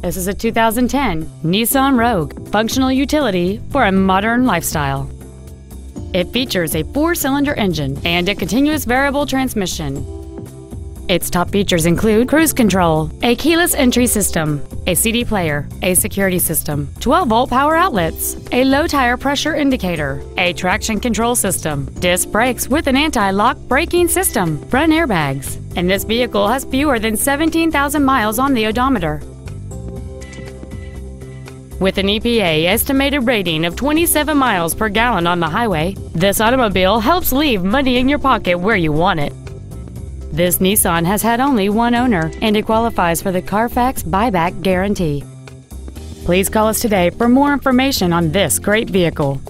This is a 2010 Nissan Rogue, functional utility for a modern lifestyle. It features a four-cylinder engine and a continuous variable transmission. Its top features include cruise control, a keyless entry system, a CD player, a security system, 12-volt power outlets, a low tire pressure indicator, a traction control system, disc brakes with an anti-lock braking system, front airbags, and this vehicle has fewer than 17,000 miles on the odometer. With an EPA estimated rating of 27 miles per gallon on the highway, this automobile helps leave money in your pocket where you want it. This Nissan has had only one owner and it qualifies for the Carfax buyback guarantee. Please call us today for more information on this great vehicle.